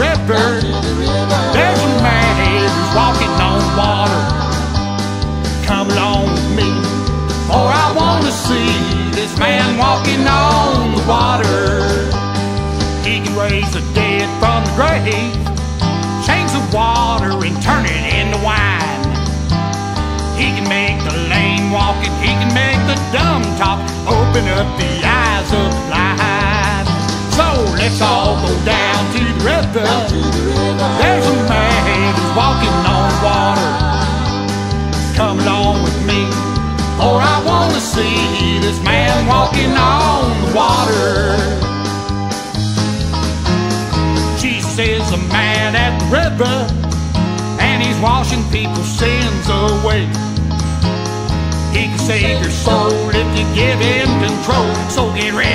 river. There's a man who's walking on water. Come along with me, for I want to see this man walking on the water. He can raise the dead from the grave, change the water and turn it into wine. He can make the lame walk and he can make the dumb talk, open up the river. There's a man who's walking on water. Come along with me, for I want to see this man walking on the water. Jesus is a man at the river, and he's washing people's sins away. He can save your soul if you give him control. So get ready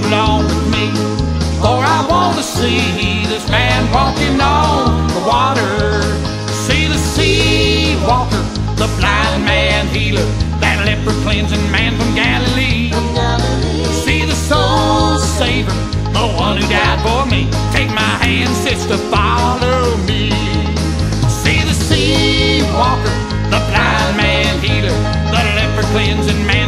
Come along with me, for I want to see this man walking on the water. See the sea walker, the blind man healer, that leper cleansing man from Galilee. See the soul saver, the one who died for me. Take my hand, sister, follow me. See the sea walker, the blind man healer, the leper cleansing man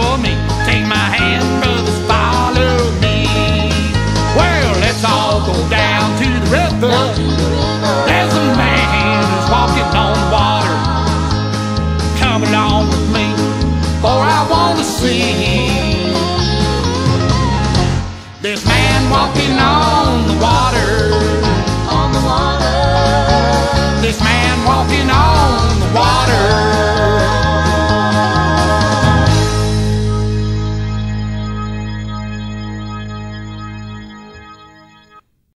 for me. Take my hand, brothers, follow me. Well, let's all go down to the river. There's a man who's walking on water. Come along with me, for I want to see. This man walking on the water.